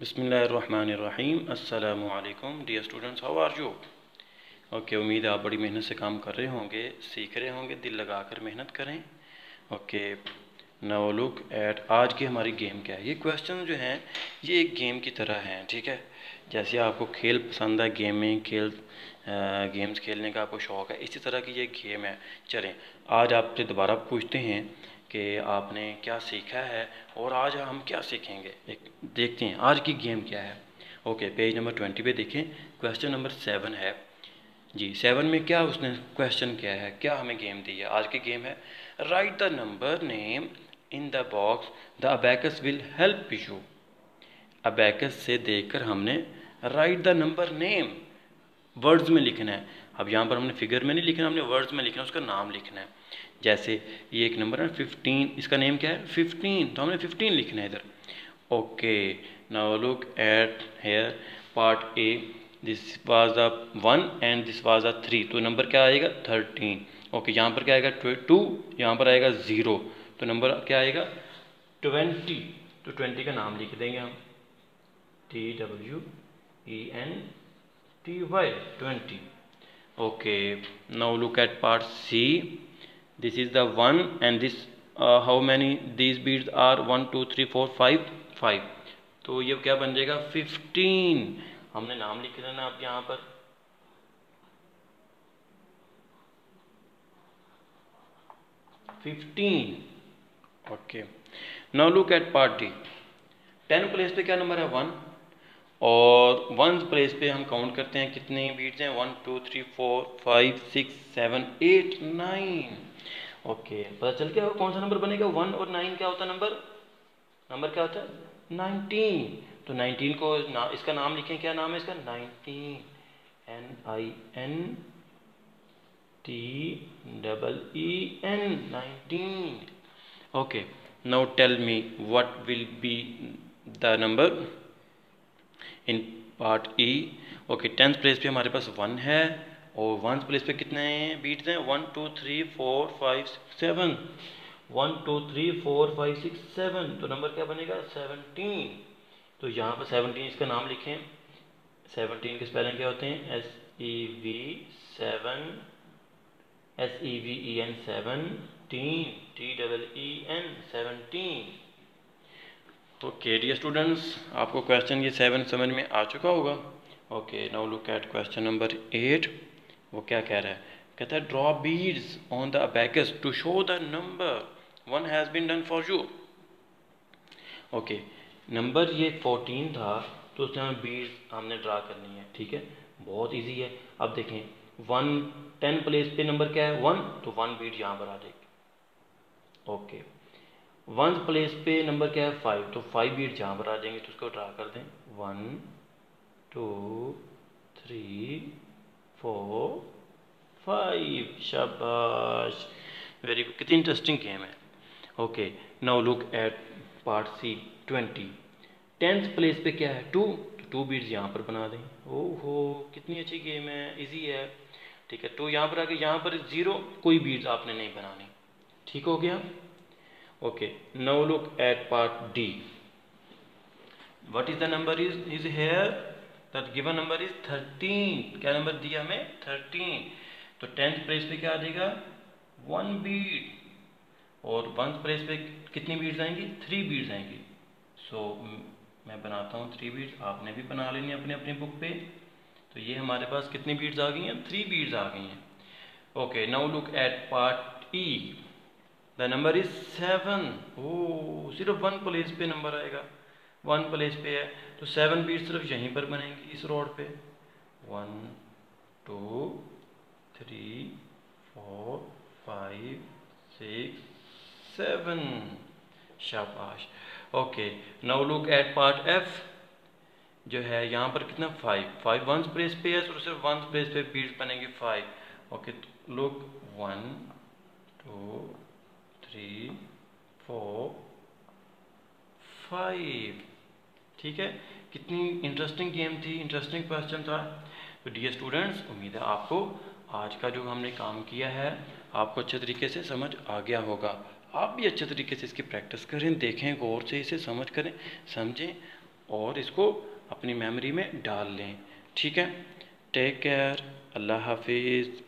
बिसमीम अल्लाम dear students, how are you? Okay, उम्मीद है आप बड़ी मेहनत से काम कर रहे होंगे, सीख रहे होंगे, दिल लगा कर मेहनत करें। ओके, नाउ लुक एट आज की हमारी गेम क्या है? ये क्वेश्चन जो हैं, ये एक गेम की तरह हैं, ठीक है? जैसे आपको खेल पसंद है, गेमिंग, खेल गेम्स खेलने का आपको शौक़ है, इसी तरह की ये गेम है। चलें, आज आपसे दोबारा पूछते हैं कि आपने क्या सीखा है और आज हम क्या सीखेंगे? एक, देखते हैं, आज की गेम क्या है? ओके पेज नंबर ट्वेंटी पे देखें क्वेश्चन नंबर सेवन है। जी सेवन में क्या उसने क्वेश्चन किया है? क्या हमें गेम दी है? आज की गेम है। Write the number name in the box the abacus will help you abacus से देखकर हमने write the number name words में लिखना है। अब यहाँ पर हमने फिगर में नहीं लिखना, हमने वर्ड्स में लिखना है, उसका नाम लिखना है। जैसे ये एक नंबर है फिफ्टीन इसका नेम क्या है? फिफ्टीन तो हमने फिफ्टीन लिखना है इधर। Okay now look at here part A this was the one and this was the three तो नंबर क्या आएगा? थर्टीन ओके यहाँ पर क्या आएगा? टू यहाँ पर आएगा ज़ीरो तो नंबर क्या आएगा? ट्वेंटी तो ट्वेंटी का नाम लिख देंगे हम। T W E N T Y twenty okay now look at part C this is the one and this uh, how many these beads are one two three four five five तो ये क्या बन जाएगा fifteen हमने नाम लिख देना आप यहाँ पर fifteen okay now look at part ten place पे क्या नंबर है वन और वन प्लेस पे हम काउंट करते हैं कितने बीट्स हैं? One two three four five six seven eight nine okay पता चल क्या कौन सा नंबर बनेगा? वन और नाइन क्या होता है नंबर नंबर क्या होता है? नाइनटीन तो नाइनटीन को ना, इसका नाम लिखें क्या नाम है इसका? Nineteen N I N T double E N nineteen okay now tell me what will be the number in part E okay tenth place पे हमारे पास वन है, और वन प्लेस पे कितने बीट्स हैं? One two three four five six seven one two three four five six seven तो number क्या बनेगा? सेवनटीन तो यहाँ पर सेवनटीन इसका नाम लिखें। सेवनटीन के स्पेलिंग क्या होते हैं? S E V seven S E V E N seven teen T double E N seventeen okay the students आपको क्वेश्चन ये सेवन समझ में आ चुका होगा। Okay now look at question number eight वो क्या कह रहा है? कहता है draw beads on the abacus to show the number one has been done for you okay number ये फोर्टीन था तो उसमें बीड्स हमने ड्रा करनी है, ठीक है? बहुत इजी है। अब देखें वन टेन प्लेस पे नंबर क्या है? वन तो वन बीड यहाँ पर आ जाएगी। ओके वन प्लेस पे नंबर क्या है? फाइव तो फाइव बीट जहाँ पर आ जाएँगे तो उसको ड्रा कर दें. One two three four five शाबाश. वेरी गुड कितनी इंटरेस्टिंग गेम है. Okay now look at part C twenty tenth place पे क्या है? टू तो टू बीट्स यहाँ पर बना दें. ओहो, कितनी अच्छी गेम है. इजी है. ठीक है. टू यहाँ पर आके, यहाँ पर ज़ीरो कोई बीट्स आपने नहीं बनानी. ठीक हो गया? Okay now look at part D what is the number is is here that given number is thirteen क्या नंबर दिया हमें? थर्टीन तो टेंथ प्लेस पे क्या आ जाएगा? वन बीट और वन प्लेस पे कितनी बीट्स आएँगी? थ्री बीट्स आएँगी. सो so, मैं बनाता हूँ थ्री बीट्स आपने भी बना लेनी अपने अपनी बुक पे. तो ये हमारे पास कितनी बीट्स आ गई हैं? थ्री बीट्स आ गई हैं. Okay now look at part E the number is seven ओ सिर्फ़ वन प्लेस पे नंबर आएगा। वन प्लेस पे है तो सेवन बीट सिर्फ़ यहीं पर बनेंगी, इस रोड पे। One two three four five six seven शाबाश। Okay now look at part F जो है यहाँ पर कितना फाइव फाइव वन प्लेस पे है तो सिर्फ़ वन प्लेस पे बीट्स बनेंगे five okay look one two three four five ठीक है? कितनी इंटरेस्टिंग गेम थी इंटरेस्टिंग क्वेश्चन था। तो डियर स्टूडेंट्स उम्मीद है आपको आज का जो हमने काम किया है, आपको अच्छे तरीके से समझ आ गया होगा। आप भी अच्छे तरीके से इसकी प्रैक्टिस करें, देखें, गौर से इसे समझ करें, समझें और इसको अपनी मेमोरी में डाल लें। ठीक है? टेक केयर अल्लाह हाफिज़।